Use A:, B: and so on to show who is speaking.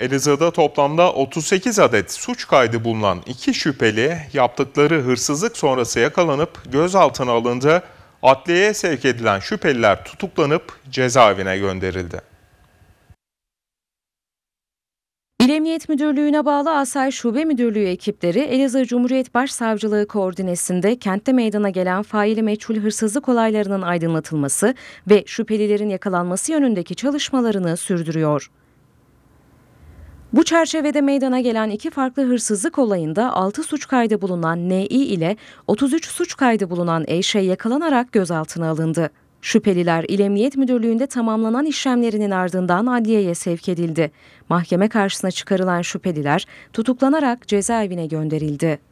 A: Elazığ'da toplamda 38 adet suç kaydı bulunan iki şüpheli yaptıkları hırsızlık sonrası yakalanıp gözaltına alındı. Adliyeye sevk edilen şüpheliler tutuklanıp cezaevine gönderildi.
B: İl Emniyet Müdürlüğü'ne bağlı Asay Şube Müdürlüğü ekipleri Elazığ Cumhuriyet Başsavcılığı koordinesinde kentte meydana gelen faili meçhul hırsızlık olaylarının aydınlatılması ve şüphelilerin yakalanması yönündeki çalışmalarını sürdürüyor. Bu çerçevede meydana gelen iki farklı hırsızlık olayında 6 suç kaydı bulunan N.İ ile 33 suç kaydı bulunan Eyşe yakalanarak gözaltına alındı. Şüpheliler İl Emniyet Müdürlüğü'nde tamamlanan işlemlerinin ardından adliyeye sevk edildi. Mahkeme karşısına çıkarılan şüpheliler tutuklanarak cezaevine gönderildi.